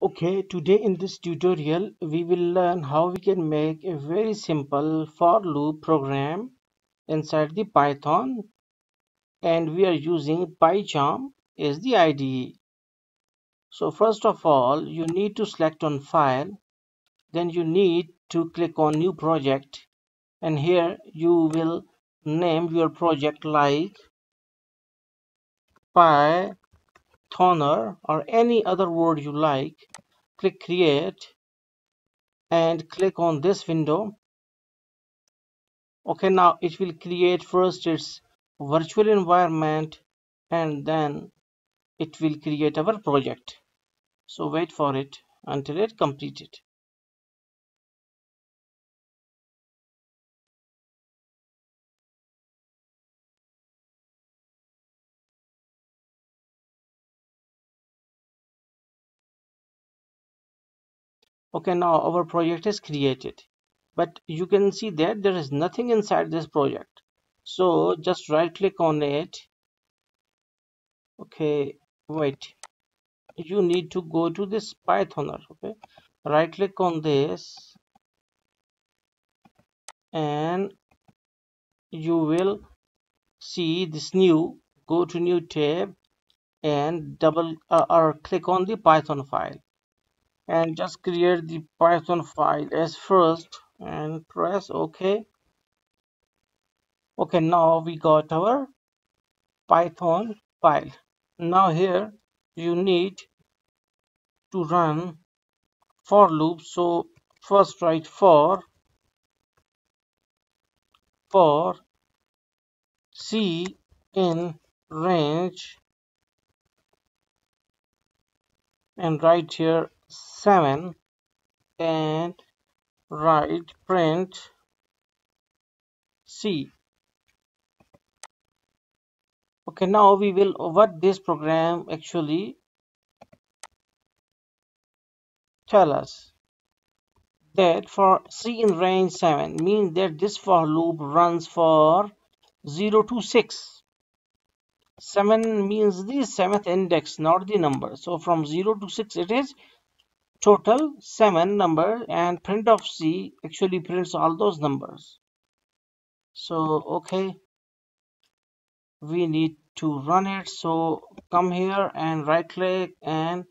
Okay, today in this tutorial we will learn how we can make a very simple for loop program inside the Python and we are using PyCharm as the IDE. So first of all you need to select on file then you need to click on new project and here you will name your project like Pythoner or any other word you like click create and click on this window. Okay now it will create first its virtual environment and then it will create our project. So wait for it until it completed okay now our project is created. But you can see that there is nothing inside this project. So just right click on it. Okay wait. You need to go to this pythoner okay? Right click on this. And you will see this new go to new tab and double uh, or click on the python file and just create the python file as first and press ok. Okay now we got our python file. Now here you need to run for loop. So first write for for c in range and write here 7 and write print c. Okay now we will what this program actually tell us? That for c in range 7 means that this for loop runs for 0 to 6 7 means the seventh index not the number. So from 0 to 6 it is total 7 number and print of c actually prints all those numbers. So okay. We need to run it. So come here and right click and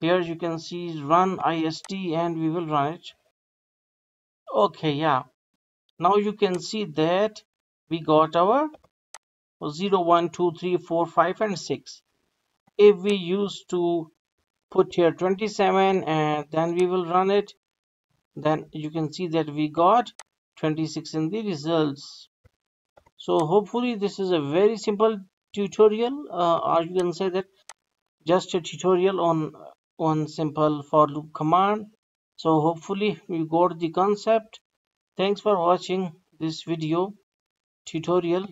here you can see run ist and we will run it. Okay yeah. Now you can see that we got our 0 1 2 3 4 5 and 6 if we used to put here 27 and then we will run it. Then you can see that we got 26 in the results. So hopefully this is a very simple tutorial. Uh, or you can say that just a tutorial on one simple for loop command. So hopefully you got the concept. Thanks for watching this video tutorial